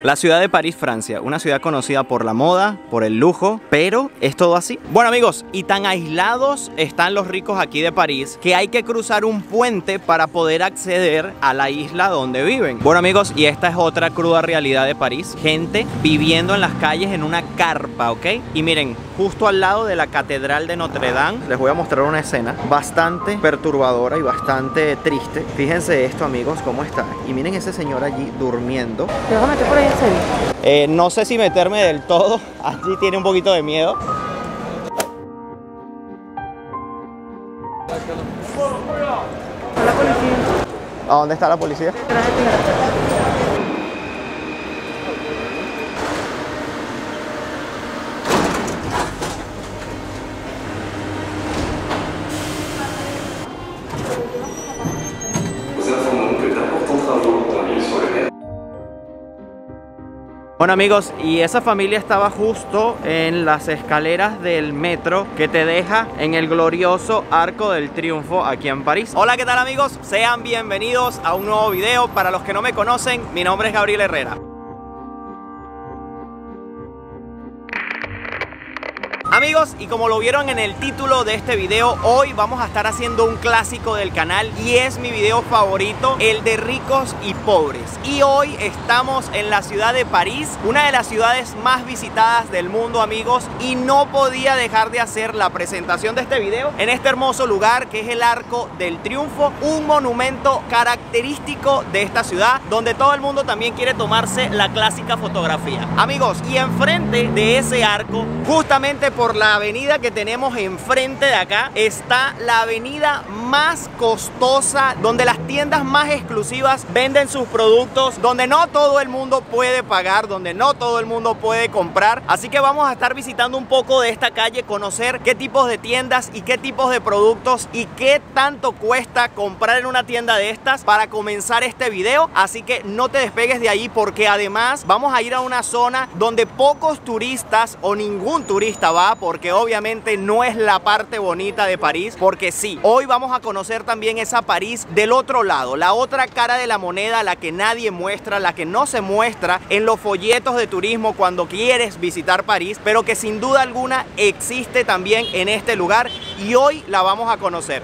La ciudad de París, Francia, una ciudad conocida por la moda, por el lujo, pero es todo así. Bueno amigos, y tan aislados están los ricos aquí de París que hay que cruzar un puente para poder acceder a la isla donde viven. Bueno amigos, y esta es otra cruda realidad de París. Gente viviendo en las calles en una carpa, ¿ok? Y miren, justo al lado de la Catedral de Notre Dame, les voy a mostrar una escena bastante perturbadora y bastante triste. Fíjense esto amigos, cómo está. Y miren ese señor allí durmiendo. ¿Te vas a meter por ahí serio? Eh, no sé si meterme del todo, allí tiene un poquito de miedo. ¿A dónde está la policía? Bueno amigos, y esa familia estaba justo en las escaleras del metro que te deja en el glorioso Arco del Triunfo aquí en París. Hola, ¿qué tal amigos? Sean bienvenidos a un nuevo video. Para los que no me conocen, mi nombre es Gabriel Herrera. Amigos, y como lo vieron en el título de este video, hoy vamos a estar haciendo un clásico del canal y es mi video favorito, el de ricos y pobres. Y hoy estamos en la ciudad de París, una de las ciudades más visitadas del mundo, amigos, y no podía dejar de hacer la presentación de este video en este hermoso lugar que es el Arco del Triunfo, un monumento característico de esta ciudad donde todo el mundo también quiere tomarse la clásica fotografía. Amigos, y enfrente de ese arco, justamente por la avenida que tenemos enfrente de acá, está la avenida más costosa, donde las tiendas más exclusivas venden sus productos, donde no todo el mundo puede pagar, donde no todo el mundo puede comprar. Así que vamos a estar visitando un poco de esta calle, conocer qué tipos de tiendas y qué tipos de productos y qué tanto cuesta comprar en una tienda de estas para comenzar este video. Así que no te despegues de ahí porque además vamos a ir a una zona donde pocos turistas o ningún turista va porque obviamente no es la parte bonita de París. Porque sí, hoy vamos a conocer también esa París del otro lado, la otra cara de la moneda, la que nadie muestra, la que no se muestra en los folletos de turismo cuando quieres visitar París, pero que sin duda alguna existe también en este lugar y hoy la vamos a conocer.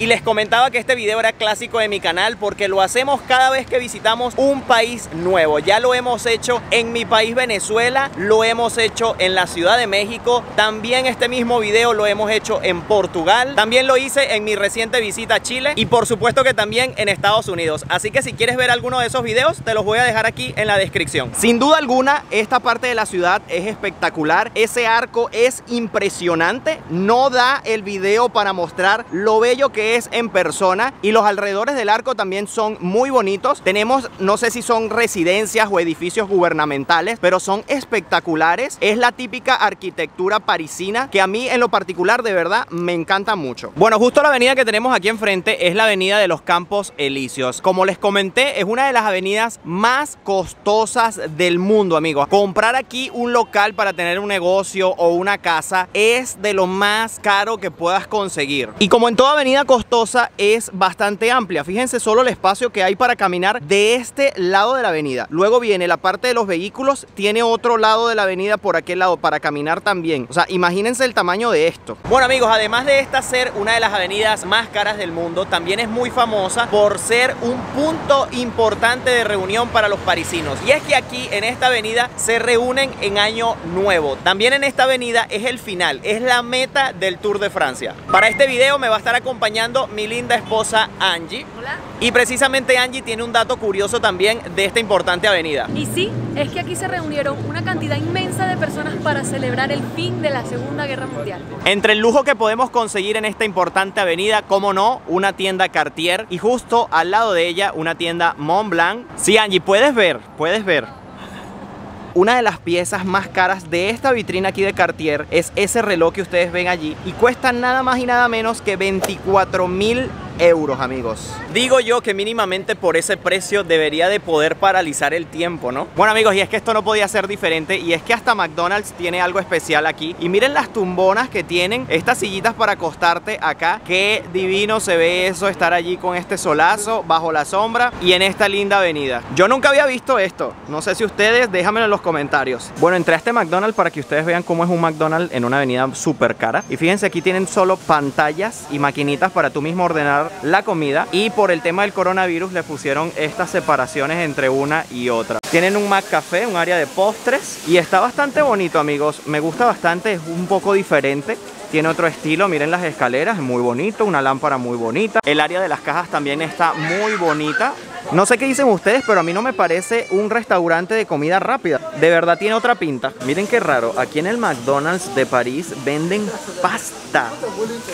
Y les comentaba que este video era clásico de mi canal porque lo hacemos cada vez que visitamos un país nuevo. Ya lo hemos hecho en mi país Venezuela, lo hemos hecho en la Ciudad de México, también este mismo video lo hemos hecho en Portugal, también lo hice en mi reciente visita a Chile y por supuesto que también en Estados Unidos. Así que si quieres ver alguno de esos videos, te los voy a dejar aquí en la descripción. Sin duda alguna, esta parte de la ciudad es espectacular. Ese arco es impresionante. No da el video para mostrar lo bello que es en persona y los alrededores del arco también son muy bonitos. Tenemos, no sé si son residencias o edificios gubernamentales, pero son espectaculares. Es la típica arquitectura parisina que a mí en lo particular de verdad me encanta mucho. Bueno, justo la avenida que tenemos aquí enfrente es la avenida de los Campos Elíseos. Como les comenté, es una de las avenidas más costosas del mundo, amigos. Comprar aquí un local para tener un negocio o una casa es de lo más caro que puedas conseguir. Y como en toda avenida costosa es bastante amplia. Fíjense solo el espacio que hay para caminar de este lado de la avenida. Luego viene la parte de los vehículos, tiene otro lado de la avenida por aquel lado para caminar también. O sea, imagínense el tamaño de esto. Bueno amigos, además de esta ser una de las avenidas más caras del mundo, también es muy famosa por ser un punto importante de reunión para los parisinos. Y es que aquí en esta avenida se reúnen en año nuevo. También en esta avenida es el final, es la meta del Tour de Francia. Para este video me va a estar acompañando mi linda esposa Angie. Hola. Y precisamente Angie tiene un dato curioso también de esta importante avenida. Y sí, es que aquí se reunieron una cantidad inmensa de personas para celebrar el fin de la Segunda Guerra Mundial. Entre el lujo que podemos conseguir en esta importante avenida, como no, una tienda Cartier y justo al lado de ella una tienda Montblanc. Sí, Angie, puedes ver, puedes ver. Una de las piezas más caras de esta vitrina aquí de Cartier es ese reloj que ustedes ven allí y cuesta nada más y nada menos que 24 mil euros, amigos. Digo yo que mínimamente por ese precio debería de poder paralizar el tiempo, ¿no? Bueno, amigos, y es que esto no podía ser diferente y es que hasta McDonald's tiene algo especial aquí. Y miren las tumbonas que tienen, estas sillitas para acostarte acá. Qué divino se ve eso, estar allí con este solazo, bajo la sombra y en esta linda avenida. Yo nunca había visto esto. No sé si ustedes, déjamelo en los comentarios. Bueno, entré a este McDonald's para que ustedes vean cómo es un McDonald's en una avenida súper cara. Y fíjense, aquí tienen solo pantallas y maquinitas para tú mismo ordenar la comida. Y por el tema del coronavirus le pusieron estas separaciones entre una y otra. Tienen un McCafé, un área de postres y está bastante bonito amigos. Me gusta bastante, es un poco diferente. Tiene otro estilo, miren las escaleras, muy bonito, una lámpara muy bonita. El área de las cajas también está muy bonita. No sé qué dicen ustedes, pero a mí no me parece un restaurante de comida rápida. De verdad tiene otra pinta. Miren qué raro, aquí en el McDonald's de París venden pasta.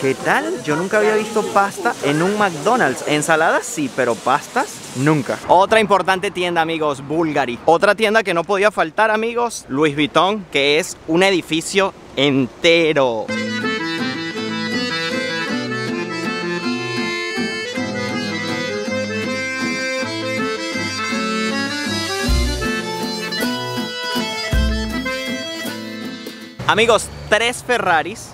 ¿Qué tal? Yo nunca había visto pasta en un McDonald's. Ensaladas sí, pero pastas nunca. Otra importante tienda, amigos, Bulgari. Otra tienda que no podía faltar, amigos, Louis Vuitton, que es un edificio entero. Amigos, tres Ferraris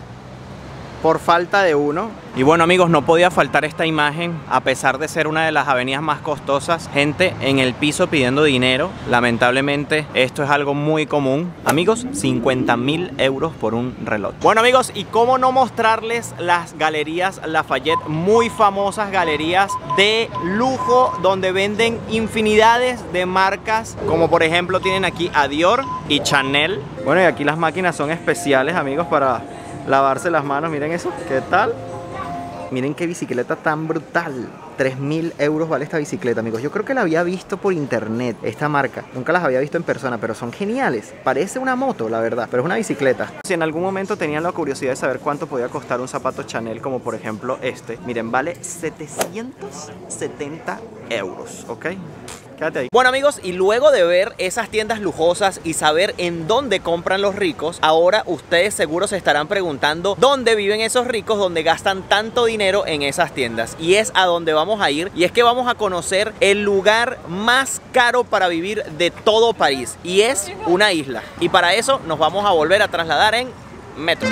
por falta de uno. Y bueno amigos, no podía faltar esta imagen, a pesar de ser una de las avenidas más costosas, gente en el piso pidiendo dinero. Lamentablemente esto es algo muy común. Amigos, 50 mil euros por un reloj. Bueno amigos, y cómo no mostrarles las galerías Lafayette, muy famosas galerías de lujo, donde venden infinidades de marcas, como por ejemplo tienen aquí a Dior y Chanel. Bueno, y aquí las máquinas son especiales amigos para lavarse las manos, miren eso, ¿qué tal? Miren qué bicicleta tan brutal. 3.000 euros vale esta bicicleta, amigos. Yo creo que la había visto por internet, esta marca. Nunca las había visto en persona, pero son geniales. Parece una moto, la verdad, pero es una bicicleta. Si en algún momento tenían la curiosidad de saber cuánto podía costar un zapato Chanel, como por ejemplo este, miren, vale 770 euros, ¿ok? Bueno amigos, y luego de ver esas tiendas lujosas y saber en dónde compran los ricos, ahora ustedes seguro se estarán preguntando dónde viven esos ricos, donde gastan tanto dinero en esas tiendas. Y es a donde vamos a ir, y es que vamos a conocer el lugar más caro para vivir de todo París, y es una isla. Y para eso nos vamos a volver a trasladar en metro.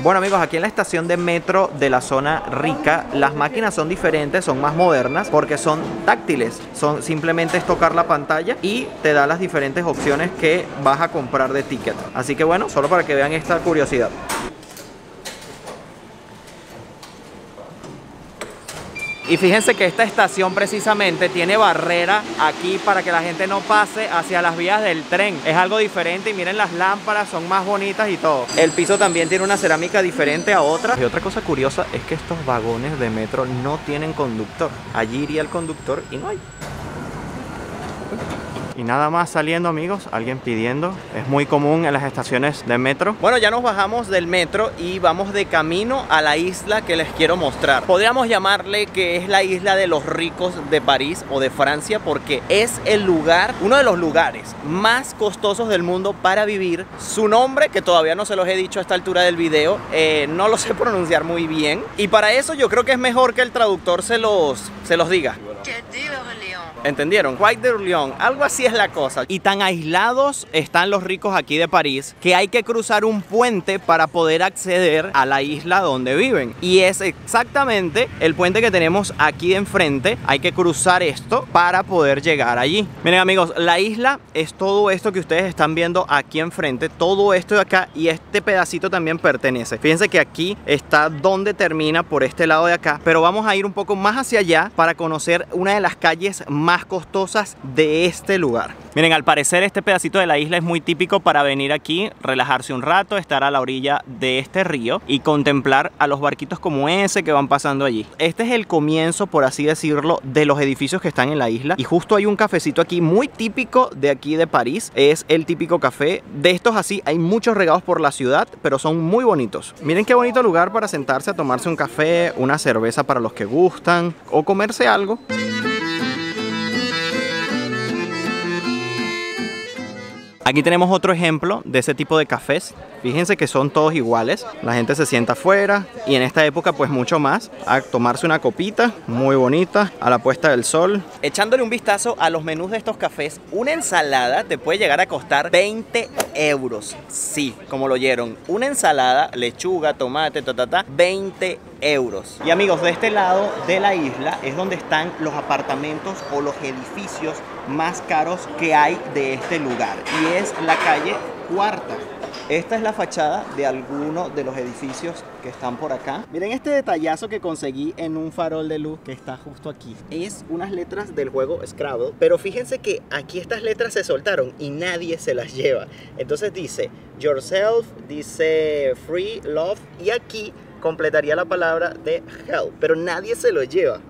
Bueno amigos, aquí en la estación de metro de la zona rica, las máquinas son diferentes, son más modernas porque son táctiles. Son simplemente es tocar la pantalla y te da las diferentes opciones que vas a comprar de ticket. Así que bueno, solo para que vean esta curiosidad. Y fíjense que esta estación precisamente tiene barrera aquí para que la gente no pase hacia las vías del tren. Es algo diferente y miren las lámparas, son más bonitas y todo. El piso también tiene una cerámica diferente a otra. Y otra cosa curiosa es que estos vagones de metro no tienen conductor. Allí iría el conductor y no hay. Y nada más saliendo amigos, alguien pidiendo. Es muy común en las estaciones de metro. Bueno, ya nos bajamos del metro y vamos de camino a la isla que les quiero mostrar. Podríamos llamarle que es la isla de los ricos de París o de Francia porque es el lugar, uno de los lugares más costosos del mundo para vivir. Su nombre, que todavía no se los he dicho a esta altura del video, eh, no lo sé pronunciar muy bien. Y para eso yo creo que es mejor que el traductor se los, se los diga. ¿Entendieron? White de Orleans, algo así es la cosa. Y tan aislados están los ricos aquí de París que hay que cruzar un puente para poder acceder a la isla donde viven. Y es exactamente el puente que tenemos aquí de enfrente. Hay que cruzar esto para poder llegar allí. Miren amigos, la isla es todo esto que ustedes están viendo aquí enfrente. Todo esto de acá y este pedacito también pertenece. Fíjense que aquí está donde termina por este lado de acá. Pero vamos a ir un poco más hacia allá para conocer una de las calles costosas de este lugar. Miren, al parecer este pedacito de la isla es muy típico para venir aquí, relajarse un rato, estar a la orilla de este río y contemplar a los barquitos como ese que van pasando allí. Este es el comienzo, por así decirlo, de los edificios que están en la isla y justo hay un cafecito aquí muy típico de aquí de París. Es el típico café. De estos así hay muchos regados por la ciudad, pero son muy bonitos. Miren qué bonito lugar para sentarse a tomarse un café, una cerveza para los que gustan o comerse algo. Aquí tenemos otro ejemplo de ese tipo de cafés. Fíjense que son todos iguales. La gente se sienta afuera y en esta época pues mucho más a tomarse una copita muy bonita a la puesta del sol. Echándole un vistazo a los menús de estos cafés, una ensalada te puede llegar a costar 20 euros. Sí, como lo oyeron, una ensalada, lechuga, tomate, ta, ta, ta, 20 euros. Y amigos, de este lado de la isla es donde están los apartamentos o los edificios más caros que hay de este lugar. Y es la calle Cuarta. Esta es la fachada de alguno de los edificios que están por acá. Miren este detallazo que conseguí en un farol de luz que está justo aquí. Es unas letras del juego Scrabble, pero fíjense que aquí estas letras se soltaron y nadie se las lleva. Entonces dice yourself, dice free, love y aquí completaría la palabra de help, pero nadie se lo lleva.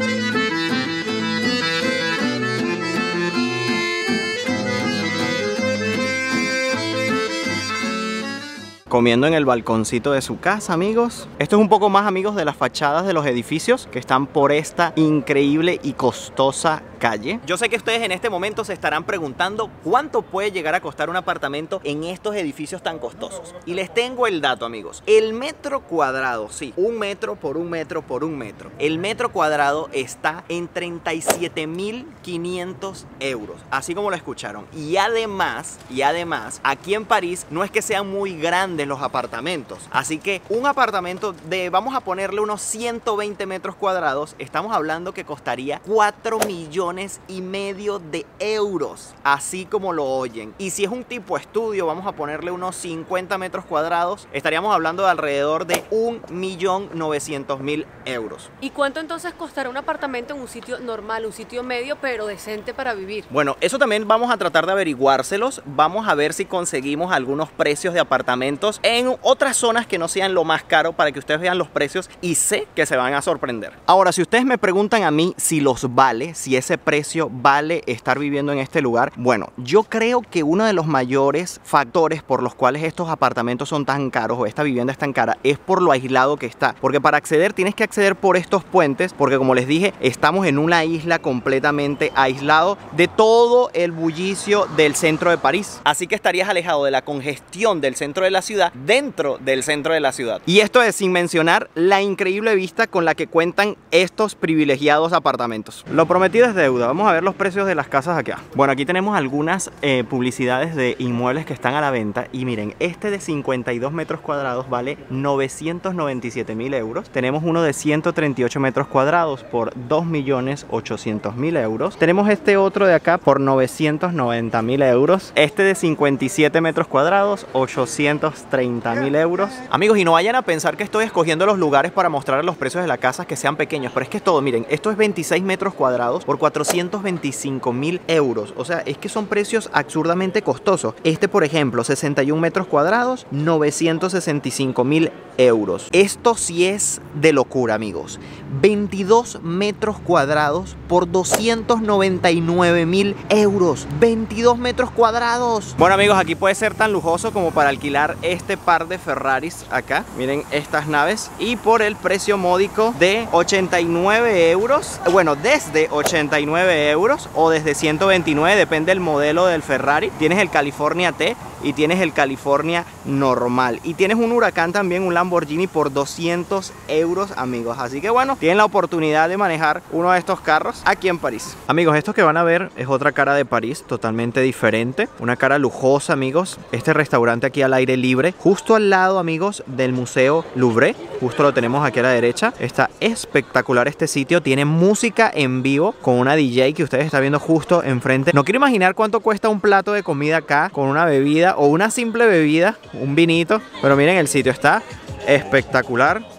Comiendo en el balconcito de su casa, amigos. Esto es un poco más, amigos, de las fachadas de los edificios que están por esta increíble y costosa calle. Yo sé que ustedes en este momento se estarán preguntando cuánto puede llegar a costar un apartamento en estos edificios tan costosos. Y les tengo el dato, amigos. El metro cuadrado, sí, un metro por un metro por un metro. El metro cuadrado está en 37.500 euros, así como lo escucharon. Y además, y además, aquí en París no es que sean muy grandes los apartamentos. Así que un apartamento de, vamos a ponerle unos 120 metros cuadrados, estamos hablando que costaría 4 millones y medio de euros, así como lo oyen. Y si es un tipo estudio, vamos a ponerle unos 50 metros cuadrados, estaríamos hablando de alrededor de 1.900.000 euros. ¿Y cuánto entonces costará un apartamento en un sitio normal, un sitio medio, pero decente para vivir? Bueno, eso también vamos a tratar de averiguárselos. Vamos a ver si conseguimos algunos precios de apartamentos en otras zonas que no sean lo más caro para que ustedes vean los precios y sé que se van a sorprender. Ahora, si ustedes me preguntan a mí si los vale, si ese precio vale estar viviendo en este lugar? Bueno, yo creo que uno de los mayores factores por los cuales estos apartamentos son tan caros o esta vivienda es tan cara es por lo aislado que está. Porque para acceder tienes que acceder por estos puentes porque como les dije, estamos en una isla completamente aislado de todo el bullicio del centro de París. Así que estarías alejado de la congestión del centro de la ciudad dentro del centro de la ciudad. Y esto es sin mencionar la increíble vista con la que cuentan estos privilegiados apartamentos. Lo prometido es de Vamos a ver los precios de las casas acá. Bueno, aquí tenemos algunas eh, publicidades de inmuebles que están a la venta. Y miren, este de 52 metros cuadrados vale 997 mil euros. Tenemos uno de 138 metros cuadrados por 2 millones 800 mil euros. Tenemos este otro de acá por 990 mil euros. Este de 57 metros cuadrados, 830 mil euros. Amigos, y no vayan a pensar que estoy escogiendo los lugares para mostrar los precios de las casas que sean pequeños. Pero es que es todo, miren, esto es 26 metros cuadrados por 4 425 mil euros. O sea, es que son precios absurdamente costosos. Este, por ejemplo, 61 metros cuadrados, 965 mil euros. Esto sí es de locura, amigos. 22 metros cuadrados por 299 mil euros. 22 metros cuadrados. Bueno, amigos, aquí puede ser tan lujoso como para alquilar este par de Ferraris acá. Miren estas naves. Y por el precio módico de 89 euros. Bueno, desde 89 euros o desde 129, depende del modelo del Ferrari. Tienes el California T y tienes el California normal. Y tienes un huracán también, un Lamborghini por 200 euros, amigos. Así que bueno, tienen la oportunidad de manejar uno de estos carros aquí en París. Amigos, esto que van a ver es otra cara de París, totalmente diferente. Una cara lujosa, amigos. Este restaurante aquí al aire libre, justo al lado, amigos, del Museo Louvre. Justo lo tenemos aquí a la derecha. Está espectacular este sitio. Tiene música en vivo con una DJ que ustedes están viendo justo enfrente. No quiero imaginar cuánto cuesta un plato de comida acá con una bebida o una simple bebida, un vinito. Pero miren, el sitio está espectacular.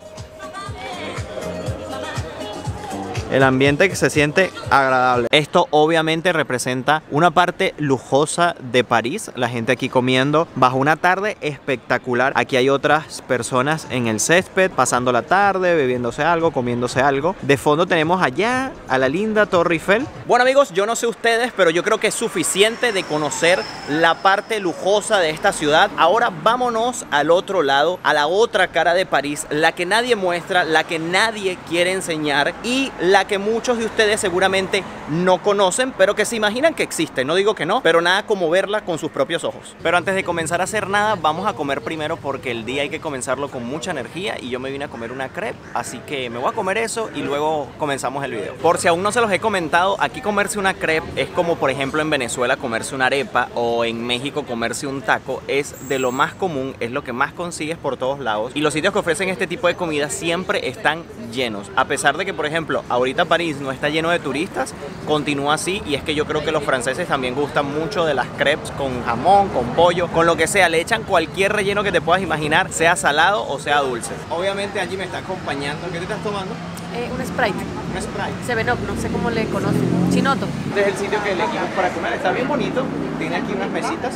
El ambiente que se siente agradable. Esto obviamente representa una parte lujosa de París, la gente aquí comiendo bajo una tarde espectacular. Aquí hay otras personas en el césped pasando la tarde, bebiéndose algo, comiéndose algo. De fondo tenemos allá a la linda Torre Eiffel. Bueno amigos, yo no sé ustedes, pero yo creo que es suficiente de conocer la parte lujosa de esta ciudad. Ahora vámonos al otro lado, a la otra cara de París, la que nadie muestra, la que nadie quiere enseñar y la que muchos de ustedes seguramente no conocen, pero que se imaginan que existe. No digo que no, pero nada como verla con sus propios ojos. Pero antes de comenzar a hacer nada, vamos a comer primero porque el día hay que comenzarlo con mucha energía y yo me vine a comer una crepe, así que me voy a comer eso y luego comenzamos el video. Por si aún no se los he comentado, aquí comerse una crepe es como por ejemplo en Venezuela comerse una arepa o en México comerse un taco, es de lo más común, es lo que más consigues por todos lados y los sitios que ofrecen este tipo de comida siempre están llenos. A pesar de que por ejemplo ahorita París no está lleno de turistas, continúa así y es que yo creo que los franceses también gustan mucho de las crepes con jamón, con pollo, con lo que sea, le echan cualquier relleno que te puedas imaginar, sea salado o sea dulce. Obviamente allí me está acompañando, ¿qué te estás tomando? Eh, un Sprite. Un Sprite. Se ve, no, no sé cómo le conocen. Chinoto. Este es el sitio que elegimos para comer. Está bien bonito. Tiene aquí unas mesitas.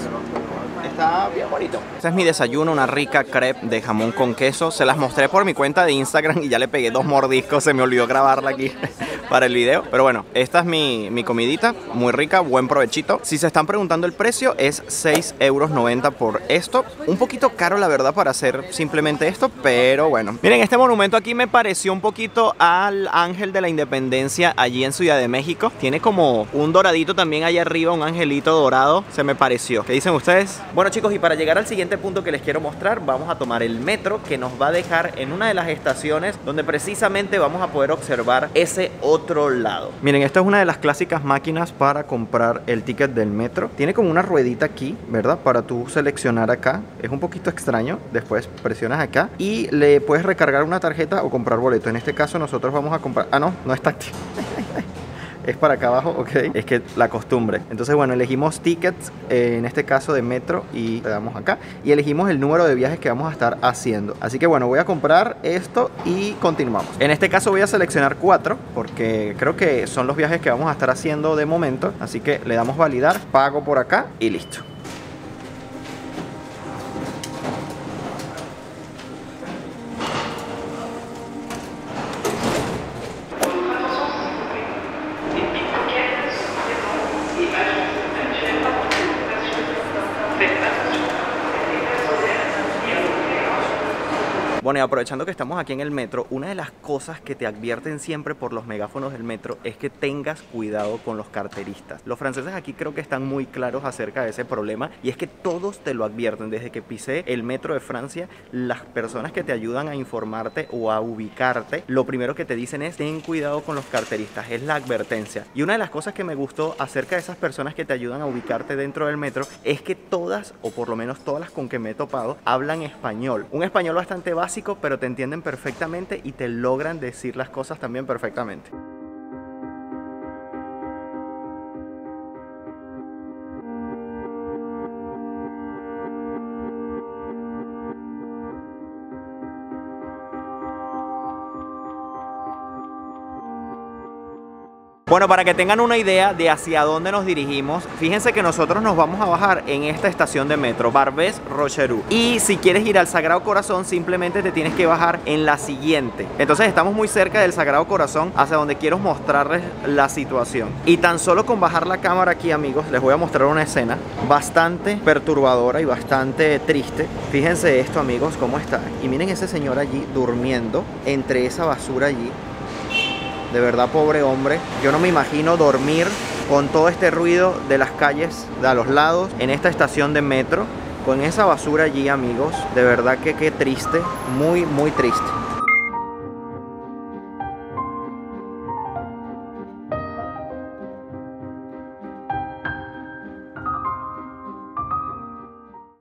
Está bien bonito. Este es mi desayuno, una rica crepe de jamón con queso. Se las mostré por mi cuenta de Instagram y ya le pegué dos mordiscos. Se me olvidó grabarla aquí para el video. Pero bueno, esta es mi, mi comidita. Muy rica, buen provechito. Si se están preguntando el precio, es 6,90 euros por esto. Un poquito caro, la verdad, para hacer simplemente esto. Pero bueno. Miren, este monumento aquí me pareció un poquito al Ángel de la Independencia allí en Ciudad de México. Tiene como un doradito también allá arriba, un angelito dorado. Se me pareció. ¿Qué dicen ustedes? Bueno chicos, y para llegar al siguiente punto que les quiero mostrar, vamos a tomar el metro que nos va a dejar en una de las estaciones donde precisamente vamos a poder observar ese otro lado. Miren, esta es una de las clásicas máquinas para comprar el ticket del metro. Tiene como una ruedita aquí, ¿verdad? Para tú seleccionar acá. Es un poquito extraño. Después presionas acá y le puedes recargar una tarjeta o comprar boleto. En este caso nosotros vamos a comprar... Ah, no, no es táctil. es para acá abajo, ok. Es que la costumbre. Entonces, bueno, elegimos tickets, eh, en este caso de metro, y le damos acá. Y elegimos el número de viajes que vamos a estar haciendo. Así que bueno, voy a comprar esto y continuamos. En este caso voy a seleccionar cuatro, porque creo que son los viajes que vamos a estar haciendo de momento. Así que le damos validar, pago por acá y listo. Bueno, y aprovechando que estamos aquí en el metro, una de las cosas que te advierten siempre por los megáfonos del metro es que tengas cuidado con los carteristas. Los franceses aquí creo que están muy claros acerca de ese problema y es que todos te lo advierten. Desde que pisé el metro de Francia, las personas que te ayudan a informarte o a ubicarte, lo primero que te dicen es ten cuidado con los carteristas, es la advertencia. Y una de las cosas que me gustó acerca de esas personas que te ayudan a ubicarte dentro del metro es que todas, o por lo menos todas las con que me he topado, hablan español. Un español bastante básico pero te entienden perfectamente y te logran decir las cosas también perfectamente. Bueno, para que tengan una idea de hacia dónde nos dirigimos, fíjense que nosotros nos vamos a bajar en esta estación de metro, Barbès Rocherou. Y si quieres ir al Sagrado Corazón, simplemente te tienes que bajar en la siguiente. Entonces estamos muy cerca del Sagrado Corazón, hacia donde quiero mostrarles la situación. Y tan solo con bajar la cámara aquí, amigos, les voy a mostrar una escena bastante perturbadora y bastante triste. Fíjense esto, amigos, cómo está. Y miren ese señor allí durmiendo entre esa basura allí. De verdad, pobre hombre. Yo no me imagino dormir con todo este ruido de las calles de a los lados en esta estación de metro. Con esa basura allí, amigos. De verdad que qué triste. Muy, muy triste.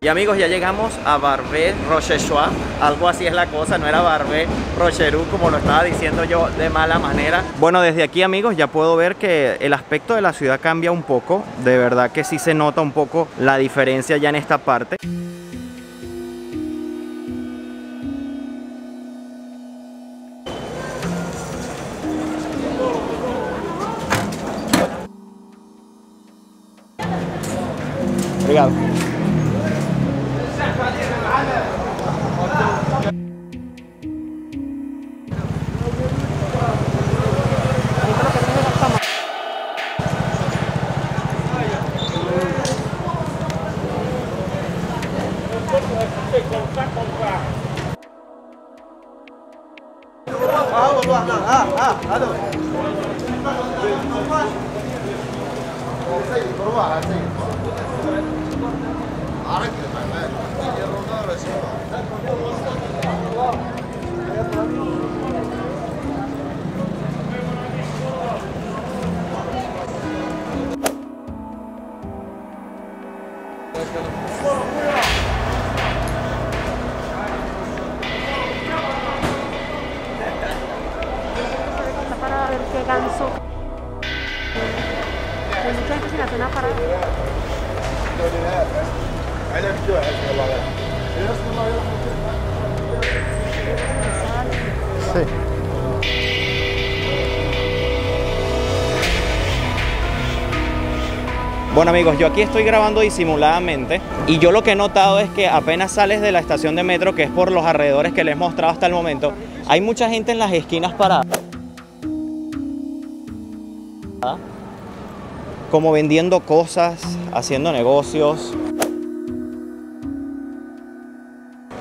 Y amigos, ya llegamos a Barbé Rochechouart. Algo así es la cosa, no era Barbé Rocherou como lo estaba diciendo yo de mala manera. Bueno, desde aquí amigos ya puedo ver que el aspecto de la ciudad cambia un poco. De verdad que sí se nota un poco la diferencia ya en esta parte. Está Bueno amigos, yo aquí estoy grabando disimuladamente y yo lo que he notado es que apenas sales de la estación de metro, que es por los alrededores que les he mostrado hasta el momento, hay mucha gente en las esquinas parada. Como vendiendo cosas, haciendo negocios.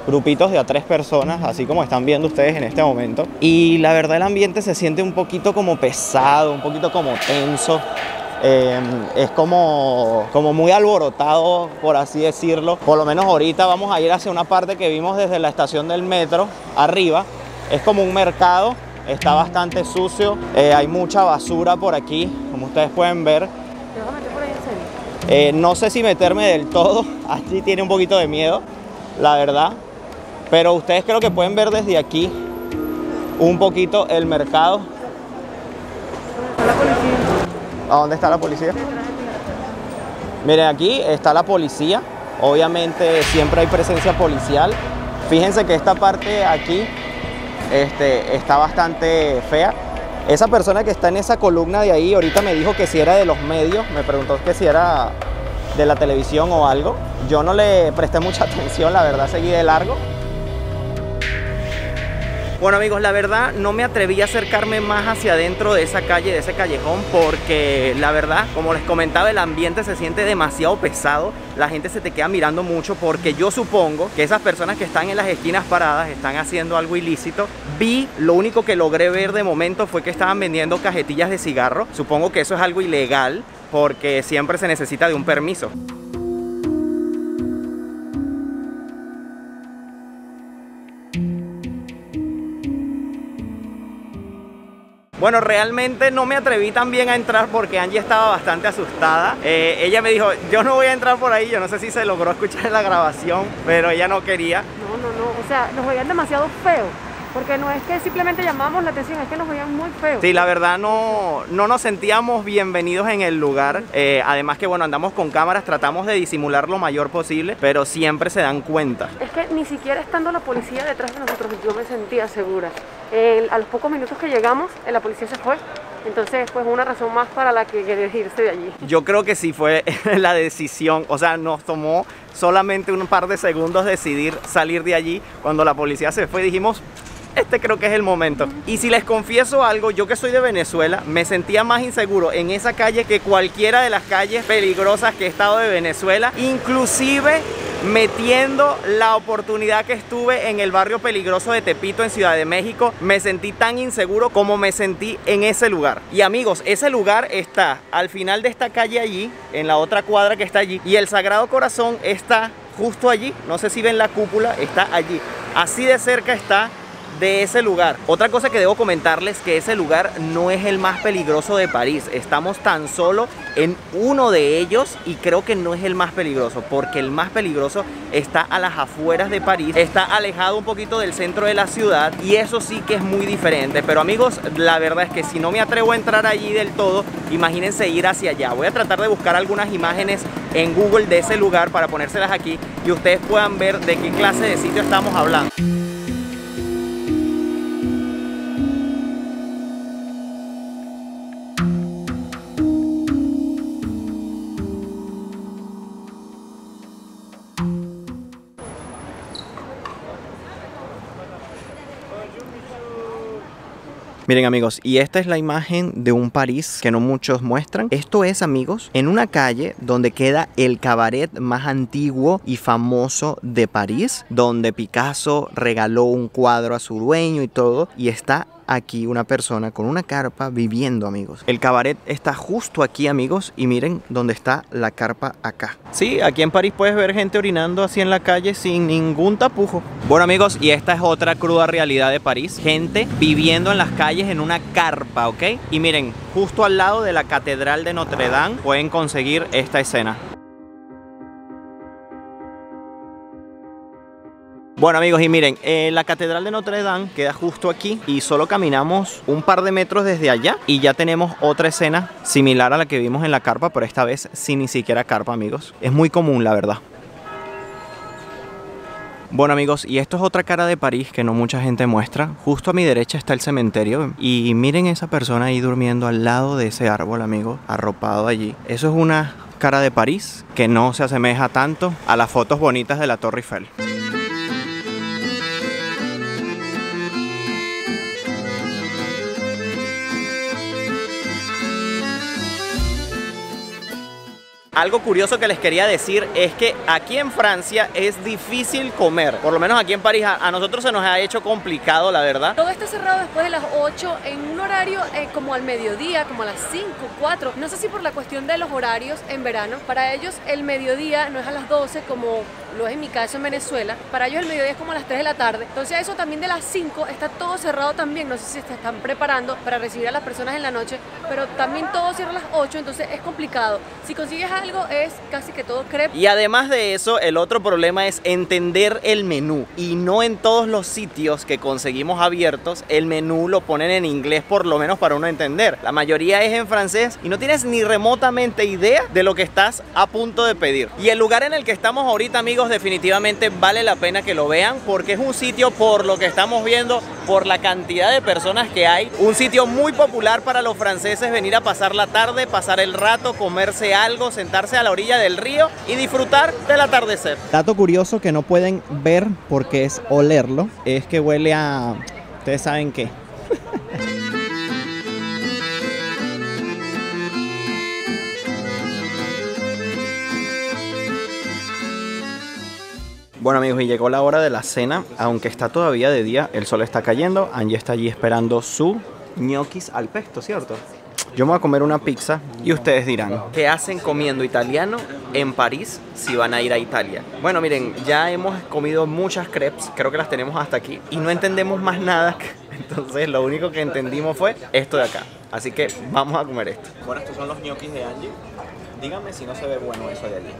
Grupitos de a tres personas, así como están viendo ustedes en este momento. Y la verdad el ambiente se siente un poquito como pesado, un poquito como tenso. Eh, es como, como muy alborotado, por así decirlo. Por lo menos ahorita vamos a ir hacia una parte que vimos desde la estación del metro, arriba. Es como un mercado, está bastante sucio. Eh, hay mucha basura por aquí, como ustedes pueden ver. ¿Te vas a meter por ahí en serio? Eh, no sé si meterme del todo, aquí tiene un poquito de miedo, la verdad. Pero ustedes creo que pueden ver desde aquí un poquito el mercado. ¿A dónde está la policía? Miren, aquí está la policía. Obviamente siempre hay presencia policial. Fíjense que esta parte aquí este, está bastante fea. Esa persona que está en esa columna de ahí ahorita me dijo que si era de los medios, me preguntó que si era de la televisión o algo. Yo no le presté mucha atención, la verdad seguí de largo. Bueno amigos, la verdad no me atreví a acercarme más hacia adentro de esa calle, de ese callejón, porque la verdad, como les comentaba, el ambiente se siente demasiado pesado, la gente se te queda mirando mucho, porque yo supongo que esas personas que están en las esquinas paradas están haciendo algo ilícito. Vi, lo único que logré ver de momento fue que estaban vendiendo cajetillas de cigarro, supongo que eso es algo ilegal, porque siempre se necesita de un permiso. Bueno, realmente no me atreví también a entrar porque Angie estaba bastante asustada. Eh, ella me dijo, yo no voy a entrar por ahí, yo no sé si se logró escuchar la grabación, pero ella no quería. No, no, no. O sea, nos veían demasiado feos. Porque no es que simplemente llamábamos la atención, es que nos veían muy feos. Sí, la verdad no, no nos sentíamos bienvenidos en el lugar. Eh, además que bueno, andamos con cámaras, tratamos de disimular lo mayor posible, pero siempre se dan cuenta. Es que ni siquiera estando la policía detrás de nosotros, yo me sentía segura. El- a los pocos minutos que llegamos, eh, la policía se fue. Entonces, pues una razón más para la que querer irse de allí. Yo creo que sí fue la decisión, o sea, nos tomó solamente un par de segundos decidir salir de allí. Cuando la policía se fue dijimos, este creo que es el momento. Y si les confieso algo, yo que soy de Venezuela, me sentía más inseguro en esa calle que cualquiera de las calles peligrosas que he estado de Venezuela, inclusive metiendo la oportunidad que estuve en el barrio peligroso de Tepito en Ciudad de México, me sentí tan inseguro como me sentí en ese lugar. Y amigos, ese lugar está al final de esta calle allí, en la otra cuadra que está allí, y el Sagrado Corazón está justo allí, no sé si ven la cúpula, está allí. Así de cerca está de ese lugar. Otra cosa que debo comentarles que ese lugar no es el más peligroso de París. Estamos tan solo en uno de ellos y creo que no es el más peligroso porque el más peligroso está a las afueras de París, está alejado un poquito del centro de la ciudad y eso sí que es muy diferente. Pero amigos, la verdad es que si no me atrevo a entrar allí del todo, imagínense ir hacia allá. Voy a tratar de buscar algunas imágenes en Google de ese lugar para ponérselas aquí y ustedes puedan ver de qué clase de sitio estamos hablando. Miren amigos, y esta es la imagen de un París que no muchos muestran. Esto es amigos, en una calle donde queda el cabaret más antiguo y famoso de París, donde Picasso regaló un cuadro a su dueño y todo, y está aquí una persona con una carpa viviendo, amigos. El cabaret está justo aquí, amigos, y miren dónde está la carpa acá. Sí, aquí en París puedes ver gente orinando así en la calle sin ningún tapujo. Bueno, amigos, y esta es otra cruda realidad de París. Gente viviendo en las calles en una carpa, ¿ok? Y miren, justo al lado de la Catedral de Notre Dame pueden conseguir esta escena. Bueno amigos y miren, eh, la Catedral de Notre Dame queda justo aquí y solo caminamos un par de metros desde allá y ya tenemos otra escena similar a la que vimos en la carpa, pero esta vez sin ni siquiera carpa amigos. Es muy común la verdad. Bueno amigos, y esto es otra cara de París que no mucha gente muestra. Justo a mi derecha está el cementerio y miren esa persona ahí durmiendo al lado de ese árbol, amigos, arropado allí. Eso es una cara de París que no se asemeja tanto a las fotos bonitas de la Torre Eiffel. Algo curioso que les quería decir es que aquí en Francia es difícil comer. Por lo menos aquí en París a, nosotros se nos ha hecho complicado, la verdad. Todo está cerrado después de las 8 en un horario eh, como al mediodía, como a las 5, 4. No sé si por la cuestión de los horarios en verano. Para ellos el mediodía no es a las 12 como lo es en mi caso en Venezuela. Para ellos el mediodía es como a las 3 de la tarde. Entonces eso también de las 5 está todo cerrado también. No sé si se están preparando para recibir a las personas en la noche, pero también todo cierra a las 8, entonces es complicado. Si consigues algo es casi que todo crepe. Y además de eso, el otro problema es entender el menú. Y no en todos los sitios que conseguimos abiertos, el menú lo ponen en inglés por lo menos para uno entender. La mayoría es en francés y no tienes ni remotamente idea de lo que estás a punto de pedir. Y el lugar en el que estamos ahorita, amigos, definitivamente vale la pena que lo vean porque es un sitio por lo que estamos viendo, por la cantidad de personas que hay. Un sitio muy popular para los franceses venir a pasar la tarde, pasar el rato, comerse algo, sentar a la orilla del río y disfrutar del atardecer. Dato curioso que no pueden ver porque es olerlo, es que huele a... Ustedes saben qué. Bueno amigos, y llegó la hora de la cena, aunque está todavía de día, el sol está cayendo, Angie está allí esperando su ñoquis al pesto, ¿cierto? Yo me voy a comer una pizza y ustedes dirán, ¿qué hacen comiendo italiano en París si van a ir a Italia? Bueno, miren, ya hemos comido muchas crepes, creo que las tenemos hasta aquí, y no entendemos más nada. Entonces lo único que entendimos fue esto de acá. Así que vamos a comer esto. Bueno, estos son los ñoquis de Angie. Díganme si no se ve bueno eso de allí.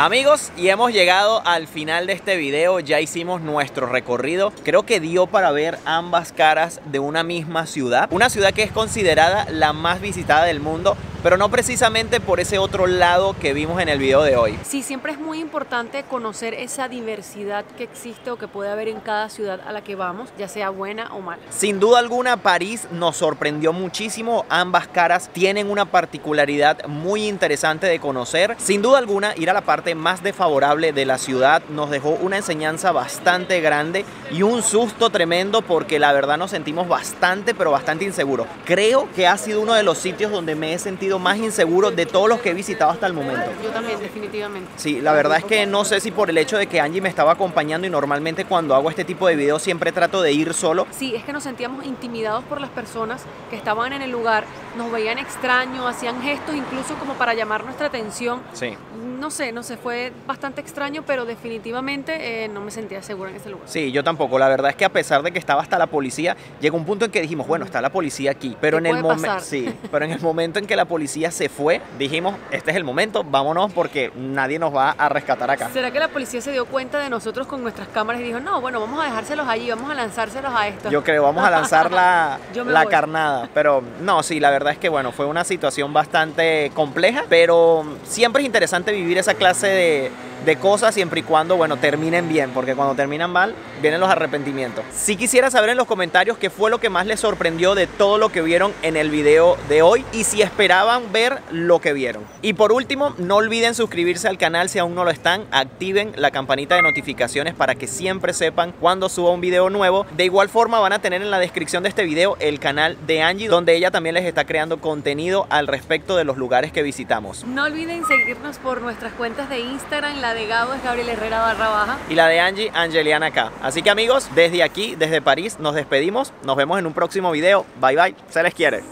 Amigos, y hemos llegado al final de este video, ya hicimos nuestro recorrido. Creo que dio para ver ambas caras de una misma ciudad. Una ciudad que es considerada la más visitada del mundo, pero no precisamente por ese otro lado que vimos en el video de hoy. Sí, siempre es muy importante conocer esa diversidad que existe o que puede haber en cada ciudad a la que vamos, ya sea buena o mala. Sin duda alguna, París nos sorprendió muchísimo. Ambas caras tienen una particularidad muy interesante de conocer. Sin duda alguna, ir a la parte más desfavorable de la ciudad nos dejó una enseñanza bastante grande y un susto tremendo porque la verdad nos sentimos bastante, pero bastante inseguros. Creo que ha sido uno de los sitios donde me he sentido más inseguro de todos los que he visitado hasta el momento. Yo también, definitivamente. Sí, la verdad es que no sé si por el hecho de que Angie me estaba acompañando y normalmente cuando hago este tipo de videos siempre trato de ir solo. Sí, es que nos sentíamos intimidados por las personas que estaban en el lugar, nos veían extraños, hacían gestos incluso como para llamar nuestra atención. Sí no sé, no sé, fue bastante extraño, pero definitivamente eh, no me sentía segura en ese lugar. Sí, yo tampoco. La verdad es que a pesar de que estaba hasta la policía, llegó un punto en que dijimos, bueno, está la policía aquí, pero en el momento, sí, pero en el momento en que la policía se fue, dijimos, este es el momento, vámonos porque nadie nos va a rescatar acá. ¿Será que la policía se dio cuenta de nosotros con nuestras cámaras y dijo, no, bueno, vamos a dejárselos allí, vamos a lanzárselos a estos? Yo creo, vamos a lanzar la, la carnada, pero no, sí, la verdad es que bueno, fue una situación bastante compleja, pero siempre es interesante vivir esa clase de, de cosas siempre y cuando, bueno, terminen bien, porque cuando terminan mal, vienen los arrepentimientos. Si quisiera saber en los comentarios qué fue lo que más les sorprendió de todo lo que vieron en el video de hoy y si esperaban ver lo que vieron. Y por último, no olviden suscribirse al canal si aún no lo están, activen la campanita de notificaciones para que siempre sepan cuando suba un video nuevo. De igual forma van a tener en la descripción de este video el canal de Angie, donde ella también les está creando contenido al respecto de los lugares que visitamos. No olviden seguirnos por nuestras cuentas de Instagram, La de Gabo es Gabriel Herrera barra baja. Y la de Angie, Angeliana K. Así que amigos, desde aquí, desde París, nos despedimos. Nos vemos en un próximo video. Bye bye. Se les quiere.